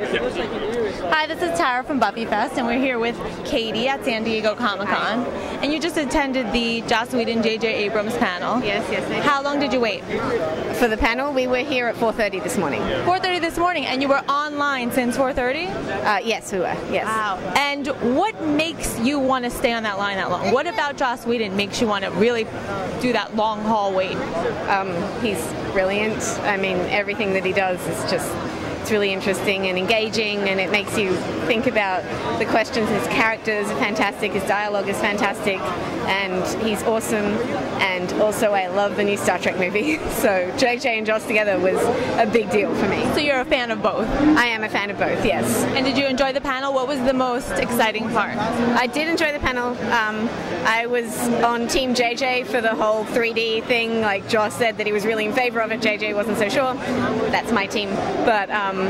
Hi, this is Tara from Buffyfest, and we're here with Katie at San Diego Comic Con. And you just attended the Joss Whedon J.J. Abrams panel. Yes, yes. I. How long did you wait? For the panel, we were here at 4:30 this morning. 4:30 this morning, and you were online since 4:30. Uh, yes, we were. Yes. Wow. And what makes you want to stay on that line that long? What about Joss Whedon makes you want to really do that long haul wait? Um, he's brilliant. I mean, everything that he does is just. It's really interesting and engaging, and it makes you think about the questions. His characters are fantastic, his dialogue is fantastic, and he's awesome. And also, I love the new Star Trek movie. So, JJ and Joss together was a big deal for me. So you're a fan of both. I am a fan of both, yes. And did you enjoy the panel? What was the most exciting part? I did enjoy the panel. Um, I was on Team JJ for the whole 3D thing. Like Joss said that he was really in favor of it. JJ wasn't so sure. That's my team. But um,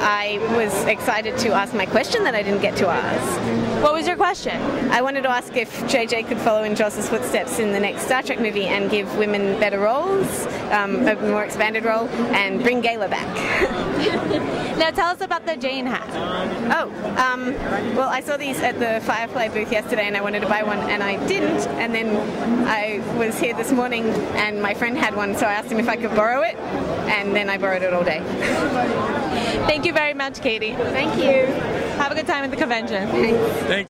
I was excited to ask my question that I didn't get to ask. What was your question? I wanted to ask if JJ could follow in Joss's footsteps in the next Star Trek movie and give women better roles, um, a more expanded role, and bring Gaila back. Now tell us about the Jayne hat. Oh, um, well, I saw these at the Firefly booth yesterday and I wanted to buy one and I didn't. And then I was here this morning and my friend had one, so I asked him if I could borrow it. And then I borrowed it all day. Thank you very much, Katie. Thank you. Have a good time at the convention. Thanks. Thanks.